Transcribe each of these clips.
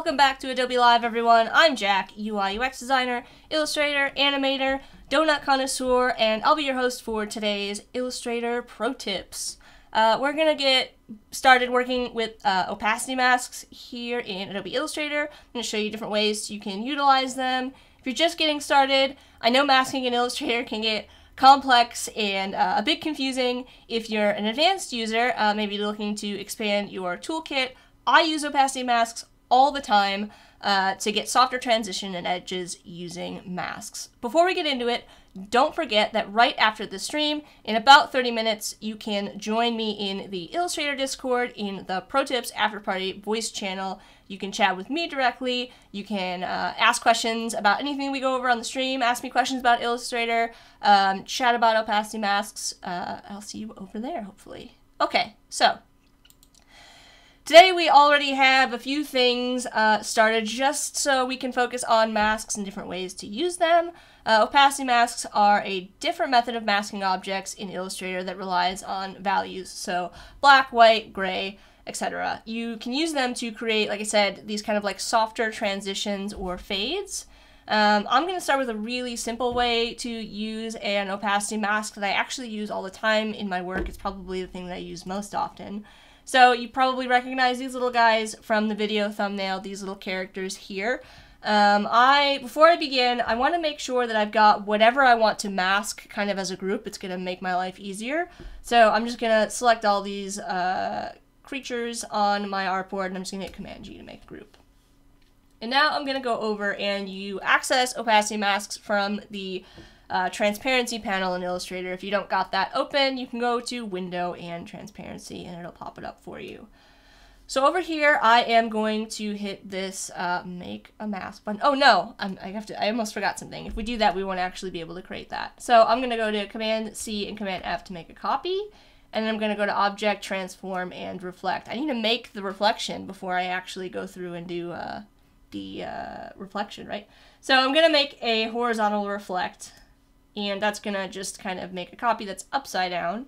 Welcome back to Adobe Live, everyone. I'm Jack, UI UX designer, illustrator, animator, donut connoisseur, and I'll be your host for today's Illustrator Pro Tips. Uh, we're gonna get started working with uh, opacity masks here in Adobe Illustrator. I'm gonna show you different ways you can utilize them. If you're just getting started, I know masking in Illustrator can get complex and uh, a bit confusing. If you're an advanced user, uh, maybe looking to expand your toolkit, I use opacity masks all the time uh, to get softer transition and edges using masks. Before we get into it, don't forget that right after the stream, in about 30 minutes, you can join me in the Illustrator Discord in the Pro Tips After Party voice channel. You can chat with me directly. You can uh, ask questions about anything we go over on the stream, ask me questions about Illustrator, um, chat about opacity masks. Uh, I'll see you over there, hopefully. Okay, so Today we already have a few things uh, started just so we can focus on masks and different ways to use them. Uh, opacity masks are a different method of masking objects in Illustrator that relies on values, so black, white, gray, etc. You can use them to create, like I said, these kind of like softer transitions or fades. Um, I'm going to start with a really simple way to use an opacity mask that I actually use all the time in my work. It's probably the thing that I use most often. So you probably recognize these little guys from the video thumbnail, these little characters here. Um, I Before I begin, I want to make sure that I've got whatever I want to mask kind of as a group. It's going to make my life easier. So I'm just going to select all these uh, creatures on my artboard and I'm just going to hit Command G to make a group. And now I'm going to go over and you access opacity masks from the uh, transparency panel in Illustrator. If you don't got that open, you can go to Window and Transparency and it'll pop it up for you. So over here, I am going to hit this uh, make a mask button. Oh no, I'm, i have to. I almost forgot something. If we do that, we won't actually be able to create that. So I'm going to go to Command C and Command F to make a copy, and then I'm going to go to Object, Transform, and Reflect. I need to make the reflection before I actually go through and do uh, the uh, reflection, right? So I'm going to make a horizontal reflect and that's gonna just kind of make a copy that's upside down.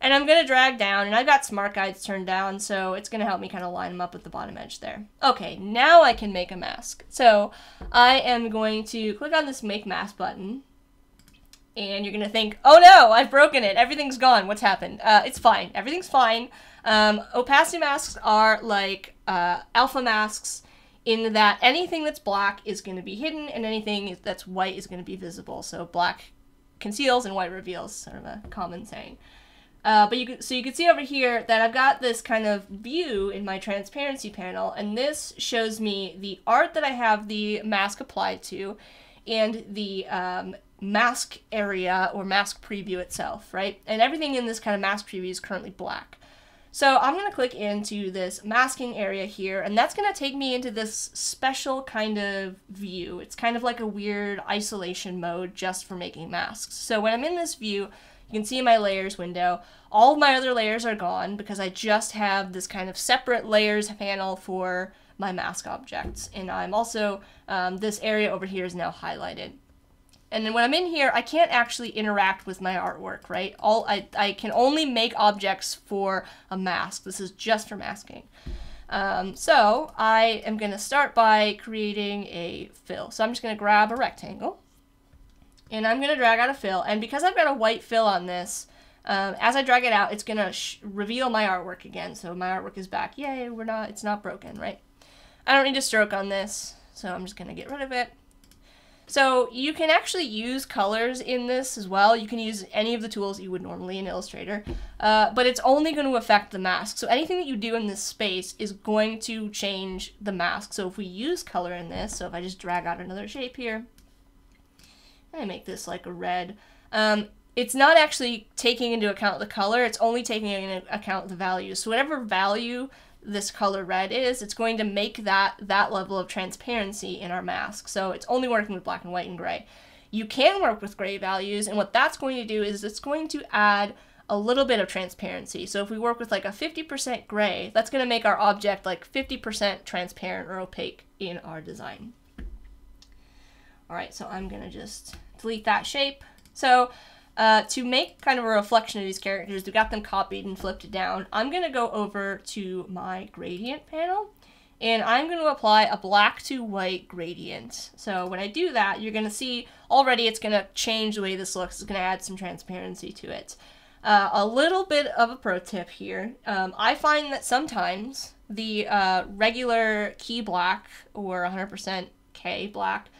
And I'm gonna drag down, and I've got smart guides turned down, so it's gonna help me kind of line them up with the bottom edge there. Okay, now I can make a mask. So I am going to click on this make mask button, and you're gonna think, oh no, I've broken it, everything's gone, what's happened? Uh, it's fine, everything's fine. Um, opacity masks are like uh, alpha masks in that anything that's black is going to be hidden and anything that's white is going to be visible. So black conceals and white reveals, sort of a common saying. Uh, but you can, so you can see over here that I've got this kind of view in my transparency panel, and this shows me the art that I have the mask applied to, and the um, mask area or mask preview itself, right? And everything in this kind of mask preview is currently black. So I'm going to click into this masking area here, and that's going to take me into this special kind of view. It's kind of like a weird isolation mode just for making masks. So when I'm in this view, you can see my layers window. All of my other layers are gone because I just have this kind of separate layers panel for my mask objects. And I'm also, um, this area over here is now highlighted. And then when I'm in here, I can't actually interact with my artwork, right? All I, I can only make objects for a mask. This is just for masking. Um, so I am going to start by creating a fill. So I'm just going to grab a rectangle and I'm going to drag out a fill. And because I've got a white fill on this, um, as I drag it out, it's going to reveal my artwork again. So my artwork is back. Yay, we're not, it's not broken, right? I don't need a stroke on this, so I'm just going to get rid of it. So you can actually use colors in this as well. You can use any of the tools you would normally in Illustrator, uh, but it's only going to affect the mask. So anything that you do in this space is going to change the mask. So if we use color in this, so if I just drag out another shape here, and I make this like a red, um, it's not actually taking into account the color, it's only taking into account the value. So whatever value this color red is, it's going to make that that level of transparency in our mask. So it's only working with black and white and gray. You can work with gray values, and what that's going to do is it's going to add a little bit of transparency. So if we work with like a 50% gray, that's going to make our object like 50% transparent or opaque in our design. All right, so I'm going to just delete that shape. So uh, to make kind of a reflection of these characters, we got them copied and flipped down. I'm going to go over to my gradient panel, and I'm going to apply a black to white gradient. So when I do that, you're going to see already it's going to change the way this looks. It's going to add some transparency to it. Uh, a little bit of a pro tip here. Um, I find that sometimes the uh, regular key black or 100% K black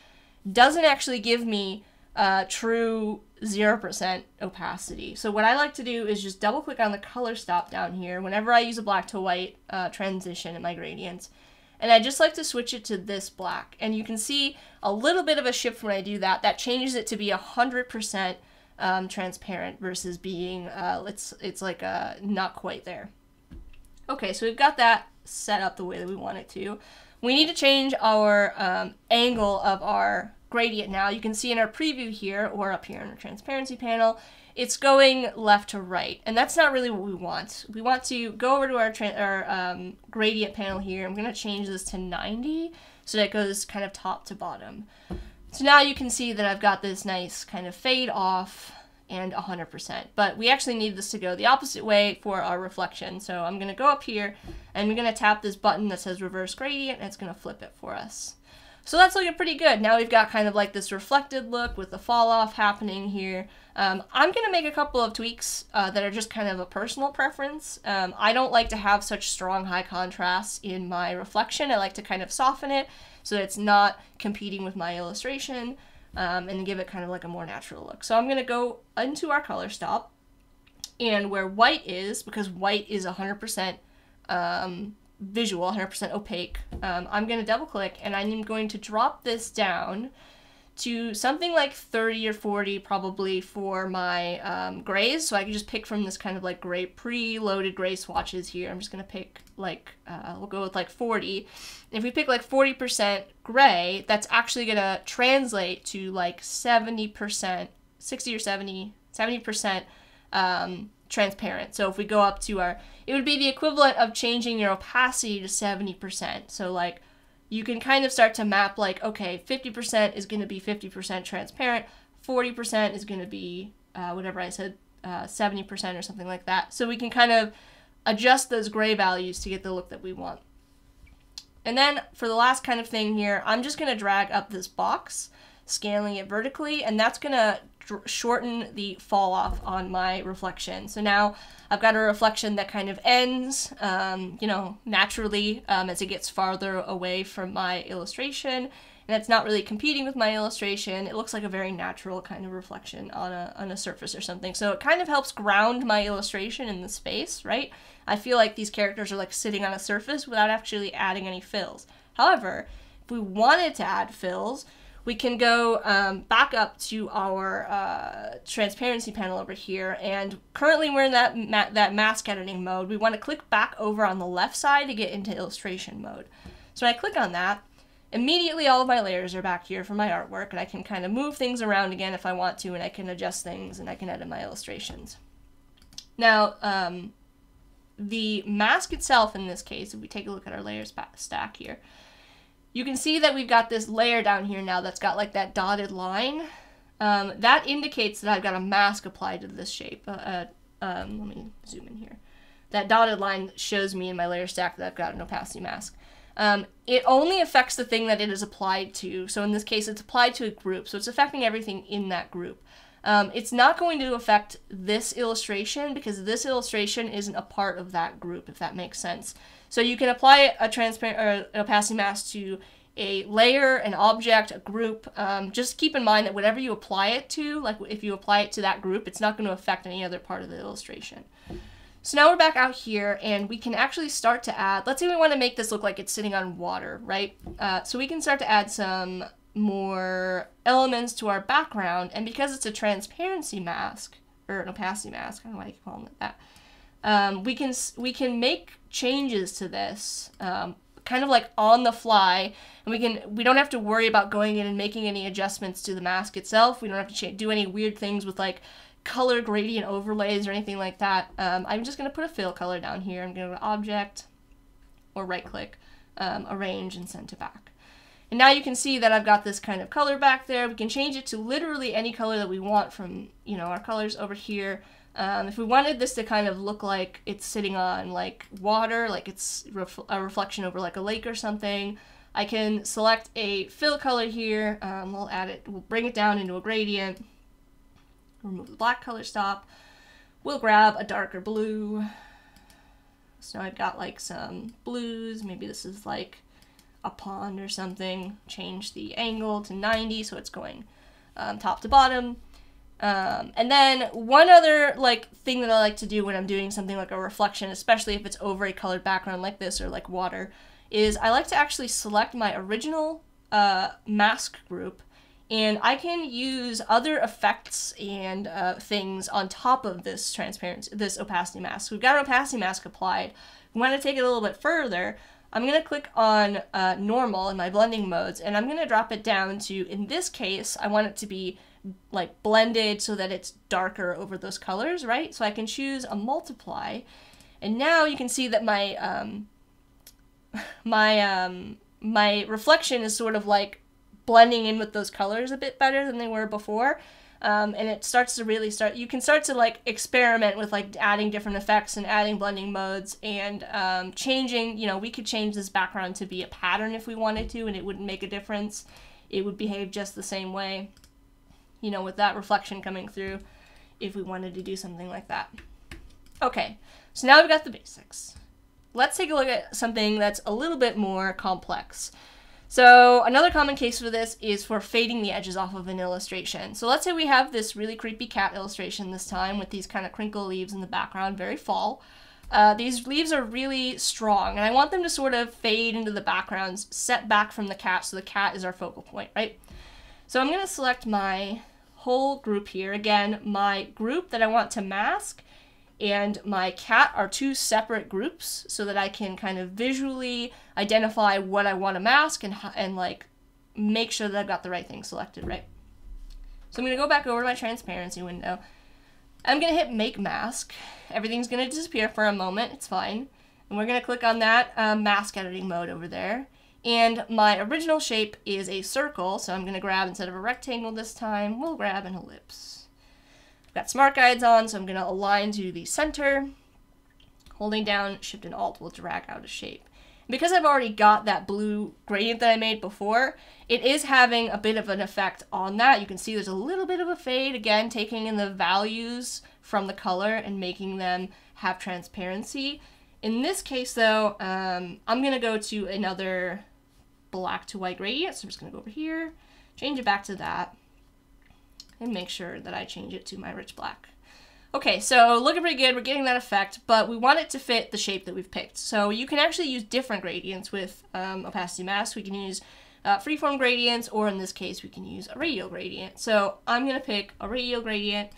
doesn't actually give me uh, true 0% opacity. So what I like to do is just double click on the color stop down here whenever I use a black to white uh, transition in my gradients. And I just like to switch it to this black. And you can see a little bit of a shift when I do that. That changes it to be 100% um, transparent versus being, uh, it's, it's like uh, not quite there. Okay, so we've got that set up the way that we want it to. We need to change our um, angle of our gradient now. You can see in our preview here, or up here in our transparency panel, it's going left to right. And that's not really what we want. We want to go over to our, our um, gradient panel here. I'm going to change this to 90 so that it goes kind of top to bottom. So now you can see that I've got this nice kind of fade off and 100%. But we actually need this to go the opposite way for our reflection. So I'm going to go up here and we're going to tap this button that says reverse gradient and it's going to flip it for us. So that's looking pretty good. Now we've got kind of like this reflected look with the fall off happening here. Um, I'm going to make a couple of tweaks uh, that are just kind of a personal preference. Um, I don't like to have such strong high contrast in my reflection. I like to kind of soften it so that it's not competing with my illustration um, and give it kind of like a more natural look. So I'm going to go into our color stop and where white is, because white is 100% um, visual, 100% opaque, um, I'm going to double click and I'm going to drop this down to something like 30 or 40 probably for my um, grays. So I can just pick from this kind of like gray, pre-loaded gray swatches here. I'm just going to pick like, uh, we'll go with like 40. If we pick like 40% gray, that's actually going to translate to like 70%, 60 or 70, 70% um, transparent. So if we go up to our, it would be the equivalent of changing your opacity to 70%. So like you can kind of start to map like, okay, 50% is going to be 50% transparent, 40% is going to be uh, whatever I said, uh, 70% or something like that. So we can kind of adjust those gray values to get the look that we want. And then for the last kind of thing here, I'm just going to drag up this box, scaling it vertically, and that's to shorten the fall off on my reflection. So now I've got a reflection that kind of ends, um, you know, naturally um, as it gets farther away from my illustration. And it's not really competing with my illustration. It looks like a very natural kind of reflection on a, on a surface or something. So it kind of helps ground my illustration in the space, right? I feel like these characters are like sitting on a surface without actually adding any fills. However, if we wanted to add fills, we can go um, back up to our uh, transparency panel over here. And currently we're in that, ma that mask editing mode. We want to click back over on the left side to get into illustration mode. So when I click on that, immediately all of my layers are back here for my artwork and I can kind of move things around again if I want to and I can adjust things and I can edit my illustrations. Now, um, the mask itself in this case, if we take a look at our layers stack here, you can see that we've got this layer down here now that's got like that dotted line. Um, that indicates that I've got a mask applied to this shape. Uh, uh, um, let me zoom in here. That dotted line shows me in my layer stack that I've got an opacity mask. Um, it only affects the thing that it is applied to. So in this case, it's applied to a group. So it's affecting everything in that group. Um, it's not going to affect this illustration because this illustration isn't a part of that group, if that makes sense. So you can apply a transparent or an opacity mask to a layer, an object, a group. Um, just keep in mind that whatever you apply it to, like if you apply it to that group, it's not going to affect any other part of the illustration. So now we're back out here and we can actually start to add, let's say we want to make this look like it's sitting on water, right? Uh, so we can start to add some more elements to our background and because it's a transparency mask, or an opacity mask, I don't know why you keep calling it that, um, we can we can make changes to this um, kind of like on the fly and we can we don't have to worry about going in and making any adjustments to the mask itself we don't have to do any weird things with like color gradient overlays or anything like that um, i'm just going to put a fill color down here i'm going to go to object or right click um, arrange and send to back and now you can see that I've got this kind of color back there. We can change it to literally any color that we want from, you know, our colors over here. Um, if we wanted this to kind of look like it's sitting on like water, like it's ref- a reflection over like a lake or something, I can select a fill color here. Um, we'll add it, we'll bring it down into a gradient. Remove the black color stop. We'll grab a darker blue. So I've got like some blues. Maybe this is like a pond or something. Change the angle to 90 so it's going um, top to bottom. Um, and then one other like thing that I like to do when I'm doing something like a reflection, especially if it's over a colored background like this or like water, is I like to actually select my original uh, mask group and I can use other effects and uh, things on top of this transparency, this opacity mask. We've got our opacity mask applied. We want to take it a little bit further. I'm going to click on uh, normal in my blending modes and I'm going to drop it down to, in this case, I want it to be like blended so that it's darker over those colors, right? So I can choose a multiply and now you can see that my, um, my, um, my reflection is sort of like blending in with those colors a bit better than they were before. Um, and it starts to really start you can start to like experiment with like adding different effects and adding blending modes and um, changing you know we could change this background to be a pattern if we wanted to and it wouldn't make a difference it would behave just the same way you know with that reflection coming through if we wanted to do something like that okay so now we've got the basics let's take a look at something that's a little bit more complex so another common case for this is for fading the edges off of an illustration. So let's say we have this really creepy cat illustration this time with these kind of crinkle leaves in the background, very fall. Uh, these leaves are really strong, and I want them to sort of fade into the backgrounds, set back from the cat, so the cat is our focal point, right? So I'm going to select my whole group here. Again, my group that I want to mask and my cat are two separate groups so that I can kind of visually identify what I want to mask and, and like make sure that I've got the right thing selected, right? So I'm going to go back over to my transparency window. I'm going to hit make mask. Everything's going to disappear for a moment. It's fine. And we're going to click on that um, mask editing mode over there. And my original shape is a circle, so I'm going to grab, instead of a rectangle this time, we'll grab an ellipse I've got smart guides on, so I'm going to align to the center. Holding down Shift and Alt will drag out a shape. Because I've already got that blue gradient that I made before, it is having a bit of an effect on that. You can see there's a little bit of a fade, again, taking in the values from the color and making them have transparency. In this case, though, um, I'm going to go to another black to white gradient. So I'm just going to go over here, change it back to that and make sure that I change it to my rich black. Okay, so looking pretty good, we're getting that effect, but we want it to fit the shape that we've picked. So you can actually use different gradients with um, opacity mask. We can use uh, freeform gradients, or in this case, we can use a radial gradient. So I'm gonna pick a radial gradient,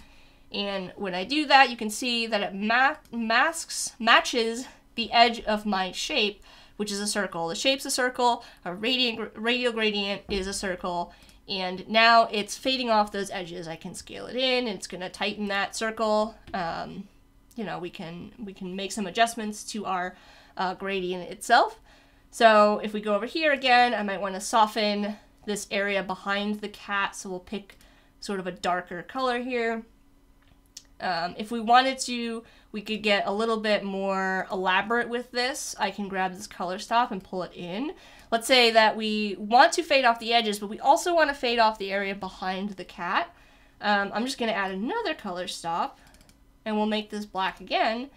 and when I do that, you can see that it ma masks, matches the edge of my shape, which is a circle. The shape's a circle, a radial, radial gradient is a circle, and now it's fading off those edges. I can scale it in. It's going to tighten that circle. Um, you know, we can we can make some adjustments to our uh, gradient itself. So if we go over here again, I might want to soften this area behind the cat. So we'll pick sort of a darker color here. Um, if we wanted to, we could get a little bit more elaborate with this. I can grab this color stop and pull it in. Let's say that we want to fade off the edges, but we also want to fade off the area behind the cat. Um, I'm just going to add another color stop, and we'll make this black again.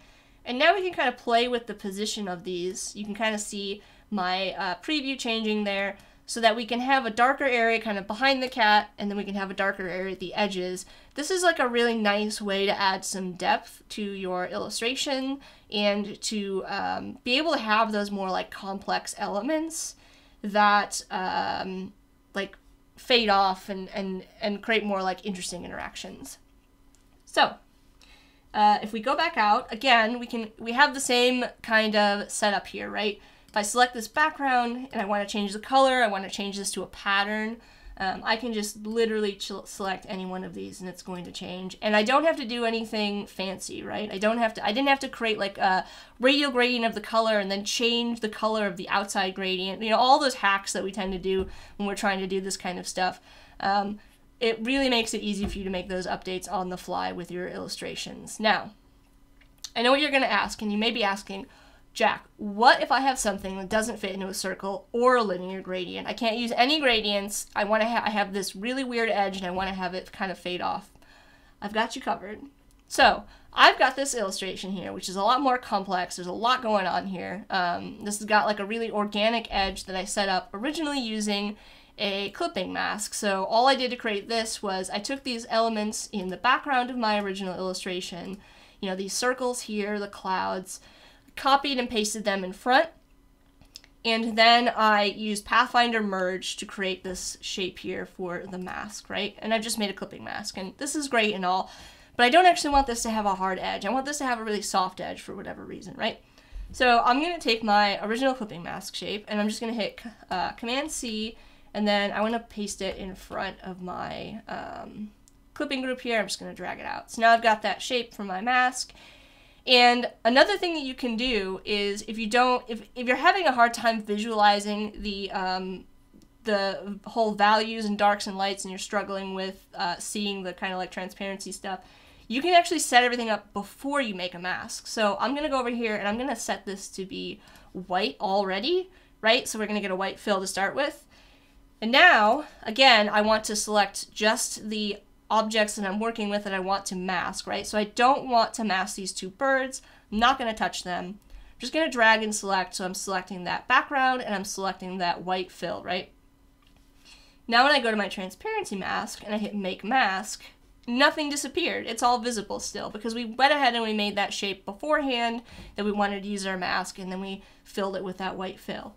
And now we can kind of play with the position of these. You can kind of see my uh, preview changing there so that we can have a darker area kind of behind the cat and then we can have a darker area at the edges. This is like a really nice way to add some depth to your illustration and to um, be able to have those more like complex elements that um, like fade off and, and, and create more like interesting interactions. So uh, if we go back out, again, we can we have the same kind of setup here, right? If I select this background and I want to change the color, I want to change this to a pattern, um, I can just literally select any one of these and it's going to change. And I don't have to do anything fancy, right? I don't have to, I didn't have to create like a radial gradient of the color and then change the color of the outside gradient. You know, all those hacks that we tend to do when we're trying to do this kind of stuff. Um, it really makes it easy for you to make those updates on the fly with your illustrations. Now, I know what you're going to ask, and you may be asking, Jack, what if I have something that doesn't fit into a circle or a linear gradient? I can't use any gradients. I want to ha- I have this really weird edge and I want to have it kind of fade off. I've got you covered. So, I've got this illustration here, which is a lot more complex. There's a lot going on here. Um, this has got like a really organic edge that I set up originally using a clipping mask. So all I did to create this was I took these elements in the background of my original illustration, you know, these circles here, the clouds, copied and pasted them in front. And then I used Pathfinder Merge to create this shape here for the mask, right? And I've just made a clipping mask. And this is great and all, but I don't actually want this to have a hard edge. I want this to have a really soft edge for whatever reason, right? So I'm going to take my original clipping mask shape and I'm just going to hit uh, Command C and then I want to paste it in front of my um, clipping group here. I'm just going to drag it out. So now I've got that shape for my mask. And another thing that you can do is if you don't, if, if you're having a hard time visualizing the, um, the whole values and darks and lights and you're struggling with uh, seeing the kind of like transparency stuff, you can actually set everything up before you make a mask. So I'm going to go over here and I'm going to set this to be white already, right? So we're going to get a white fill to start with. And now, again, I want to select just the objects that I'm working with that I want to mask, right? So I don't want to mask these two birds. I'm not going to touch them. I'm just going to drag and select. So I'm selecting that background and I'm selecting that white fill, right? Now when I go to my transparency mask and I hit make mask, nothing disappeared. It's all visible still because we went ahead and we made that shape beforehand that we wanted to use our mask and then we filled it with that white fill.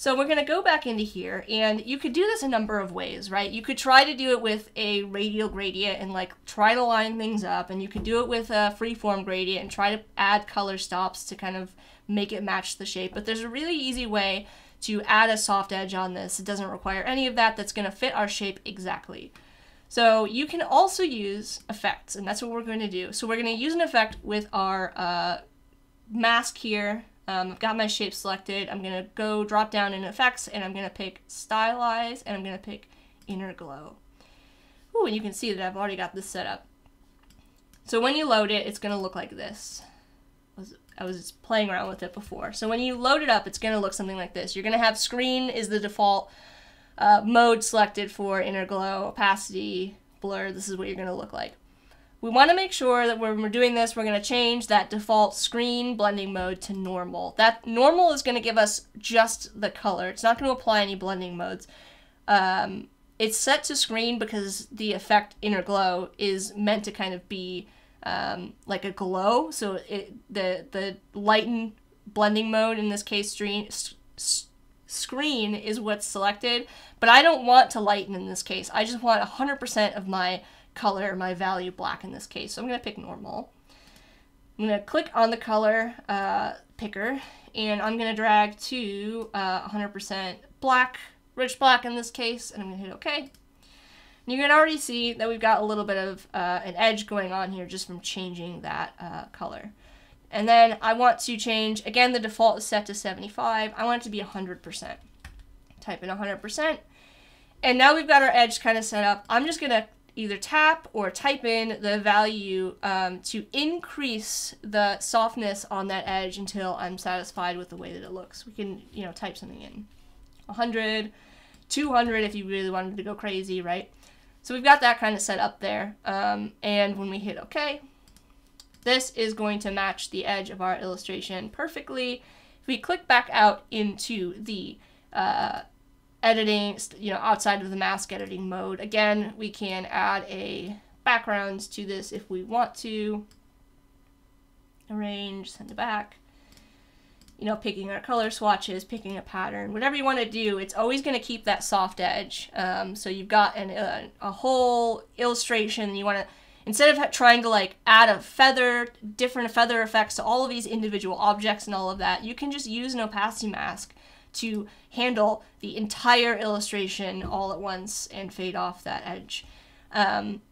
So we're going to go back into here, and you could do this a number of ways, right? You could try to do it with a radial gradient and like try to line things up, and you could do it with a freeform gradient and try to add color stops to kind of make it match the shape. But there's a really easy way to add a soft edge on this. It doesn't require any of that. That's going to fit our shape exactly. So you can also use effects, and that's what we're going to do. So we're going to use an effect with our uh, mask here um, I've got my shape selected. I'm going to go drop down in effects and I'm going to pick stylize and I'm going to pick inner glow. Ooh, and you can see that I've already got this set up. So when you load it, it's going to look like this. I was, playing around with it before. So when you load it up, it's going to look something like this. You're going to have screen is the default uh, mode selected for inner glow, opacity, blur. This is what you're going to look like. We want to make sure that when we're doing this, we're going to change that default screen blending mode to normal. That normal is going to give us just the color. It's not going to apply any blending modes. Um, it's set to screen because the effect inner glow is meant to kind of be um, like a glow. So it, the the lighten blending mode in this case screen screen is what's selected. But I don't want to lighten in this case. I just want 100% of my color, my value black in this case. So I'm going to pick normal. I'm going to click on the color uh, picker and I'm going to drag to 100% uh, black, rich black in this case, and I'm going to hit OK. And you can already see that we've got a little bit of uh, an edge going on here just from changing that uh, color. And then I want to change, again, the default is set to 75. I want it to be 100%. Type in 100%. And now we've got our edge kind of set up. I'm just going to either tap or type in the value um, to increase the softness on that edge until I'm satisfied with the way that it looks. We can, you know, type something in. 100, 200 if you really wanted to go crazy, right? So we've got that kind of set up there. Um, and when we hit OK, this is going to match the edge of our illustration perfectly. If we click back out into the uh, editing, you know, outside of the mask editing mode. Again, we can add a background to this if we want to. Arrange, send it back. You know, picking our color swatches, picking a pattern, whatever you want to do, it's always going to keep that soft edge. Um, so you've got an, uh, a whole illustration. You want to, instead of trying to like add a feather, different feather effects to all of these individual objects and all of that, you can just use an opacity mask to handle the entire illustration all at once and fade off that edge. Um,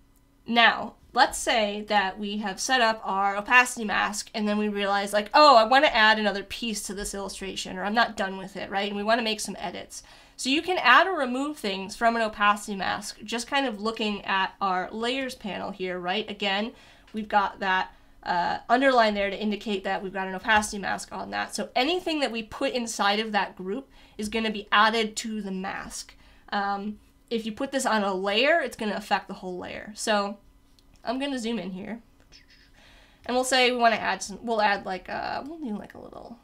now, let's say that we have set up our opacity mask and then we realize like, oh, I want to add another piece to this illustration or I'm not done with it, right? And we want to make some edits. So you can add or remove things from an opacity mask, just kind of looking at our layers panel here, right? Again, we've got that uh, underline there to indicate that we've got an opacity mask on that. So anything that we put inside of that group is going to be added to the mask. Um, if you put this on a layer, it's going to affect the whole layer. So I'm going to zoom in here. And we'll say we want to add some, we'll add like, uh, we'll do like a little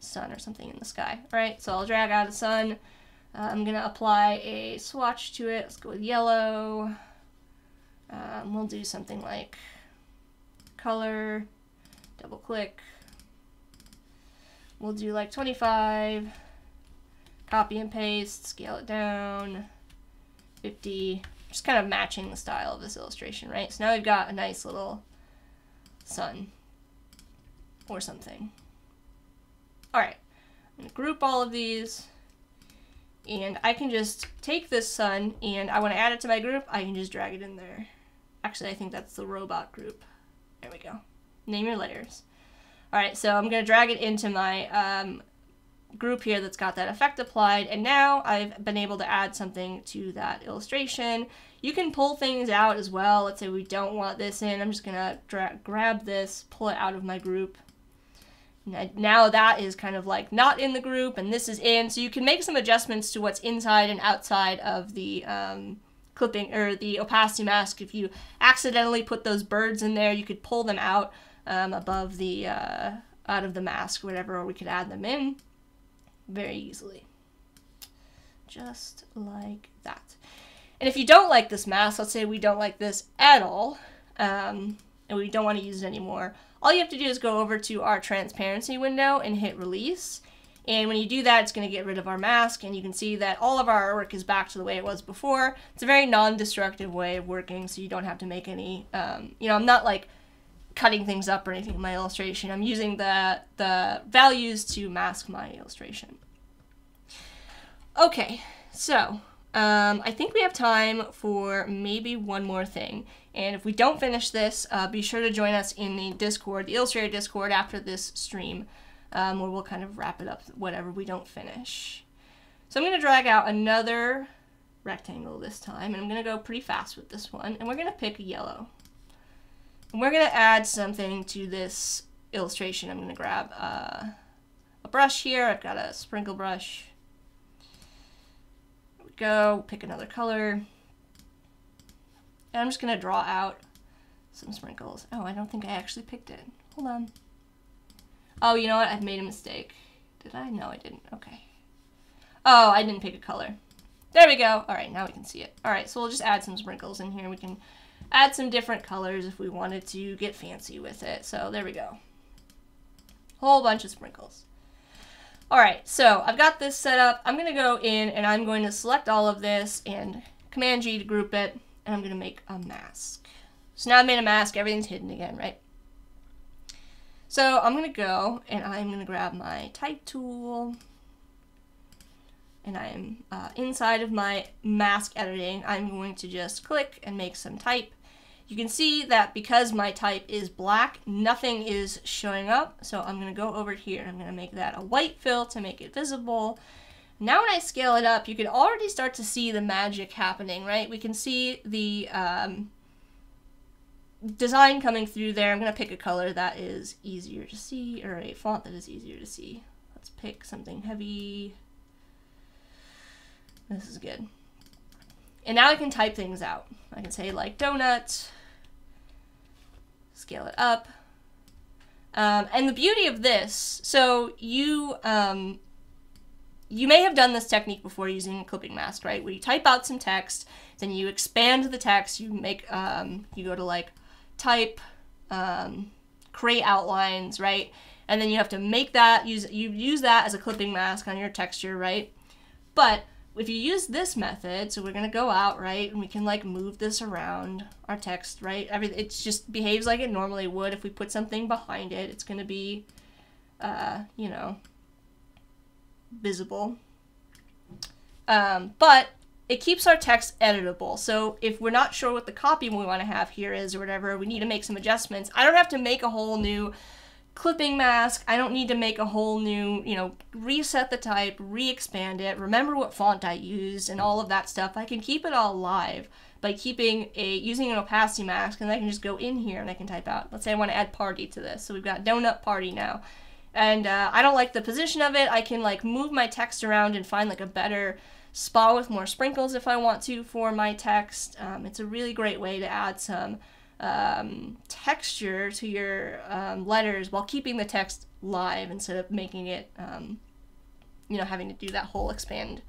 sun or something in the sky. Right, so I'll drag out a sun. Uh, I'm going to apply a swatch to it. Let's go with yellow. Um, we'll do something like color, double click. We'll do like 25, copy and paste, scale it down, 50, just kind of matching the style of this illustration, right? So now we've got a nice little sun or something. All right, I'm gonna group all of these and I can just take this sun and I want to add it to my group, I can just drag it in there. Actually, I think that's the robot group. There we go. Name your layers. All right, so I'm going to drag it into my um, group here that's got that effect applied, and now I've been able to add something to that illustration. You can pull things out as well. Let's say we don't want this in. I'm just going to grab this, pull it out of my group. Now that is kind of like not in the group, and this is in, so you can make some adjustments to what's inside and outside of the um, clipping or the opacity mask. If you accidentally put those birds in there, you could pull them out um, above the uh, out of the mask, whatever, or we could add them in very easily, just like that. And if you don't like this mask, let's say we don't like this at all, um, and we don't want to use it anymore, all you have to do is go over to our transparency window and hit release and when you do that, it's going to get rid of our mask, and you can see that all of our artwork is back to the way it was before. It's a very non-destructive way of working, so you don't have to make any, um, you know, I'm not like cutting things up or anything in my illustration. I'm using the, the values to mask my illustration. Okay, so um, I think we have time for maybe one more thing. And if we don't finish this, uh, be sure to join us in the Discord, the Illustrator Discord after this stream um, where we'll kind of wrap it up whatever we don't finish. So I'm going to drag out another rectangle this time, and I'm going to go pretty fast with this one, and we're going to pick a yellow. And we're going to add something to this illustration. I'm going to grab uh, a brush here. I've got a sprinkle brush. There we go. Pick another color. And I'm just going to draw out some sprinkles. Oh, I don't think I actually picked it. Hold on. Oh, you know what? I've made a mistake. Did I? No, I didn't. Okay. Oh, I didn't pick a color. There we go. All right, now we can see it. All right, so we'll just add some sprinkles in here. We can add some different colors if we wanted to get fancy with it. So there we go. Whole bunch of sprinkles. All right, so I've got this set up. I'm going to go in and I'm going to select all of this and Command G to group it, and I'm going to make a mask. So now I've made a mask. Everything's hidden again, right? So I'm going to go and I'm going to grab my type tool and I'm uh, inside of my mask editing, I'm going to just click and make some type. You can see that because my type is black, nothing is showing up. So I'm going to go over here and I'm going to make that a white fill to make it visible. Now when I scale it up, you can already start to see the magic happening, right? We can see the um, design coming through there. I'm going to pick a color that is easier to see, or a font that is easier to see. Let's pick something heavy. This is good. And now I can type things out. I can say like donut, scale it up. Um, and the beauty of this, so you um, you may have done this technique before using a clipping mask, right? Where you type out some text, then you expand the text, you make um, you go to like type, um, create outlines, right? And then you have to make that, use you use that as a clipping mask on your texture, right? But if you use this method, so we're gonna go out, right, and we can like move this around our text, right? Everything it just behaves like it normally would. If we put something behind it, it's gonna be, uh, you know, visible. Um, but it keeps our text editable. So if we're not sure what the copy we want to have here is or whatever, we need to make some adjustments. I don't have to make a whole new clipping mask. I don't need to make a whole new, you know, reset the type, re-expand it, remember what font I used and all of that stuff. I can keep it all live by keeping a using an opacity mask and I can just go in here and I can type out. Let's say I want to add party to this. So we've got donut party now. And uh, I don't like the position of it. I can like move my text around and find like a better spot with more sprinkles if I want to for my text. Um, it's a really great way to add some um, texture to your um, letters while keeping the text live instead of making it, um, you know, having to do that whole expand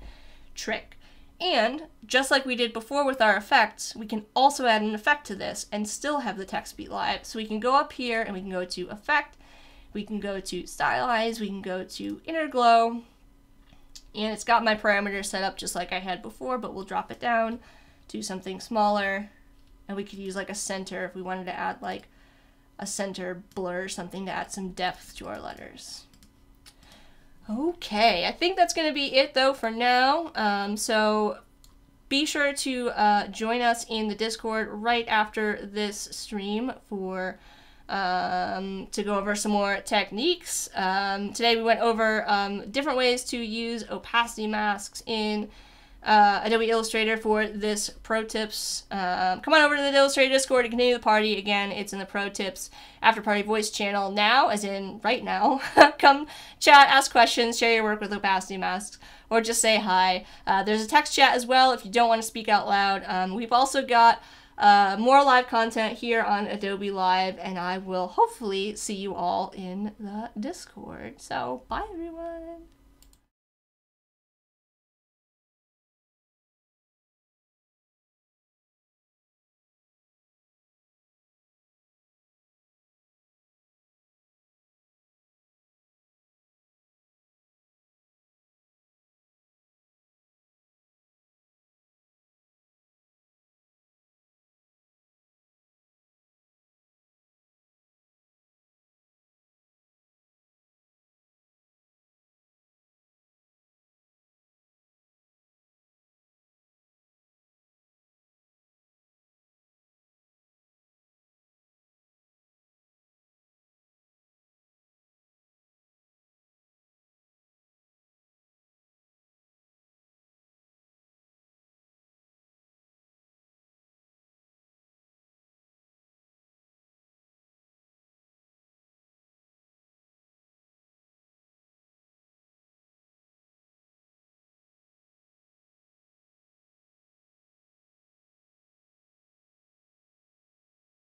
trick. And just like we did before with our effects, we can also add an effect to this and still have the text be live. So we can go up here and we can go to effect, we can go to stylize, we can go to inner glow, and it's got my parameters set up just like I had before, but we'll drop it down to something smaller and we could use like a center if we wanted to add like a center blur or something to add some depth to our letters. Okay, I think that's going to be it though for now. Um, so be sure to uh, join us in the Discord right after this stream for um, to go over some more techniques. Um, today we went over um, different ways to use opacity masks in uh, Adobe Illustrator for this pro tips. Um, come on over to the Illustrator Discord to continue the party. Again, it's in the pro tips after party voice channel now, as in right now. come chat, ask questions, share your work with opacity masks, or just say hi. Uh, there's a text chat as well if you don't want to speak out loud. Um, we've also got uh, more live content here on Adobe Live, and I will hopefully see you all in the Discord. So, bye everyone.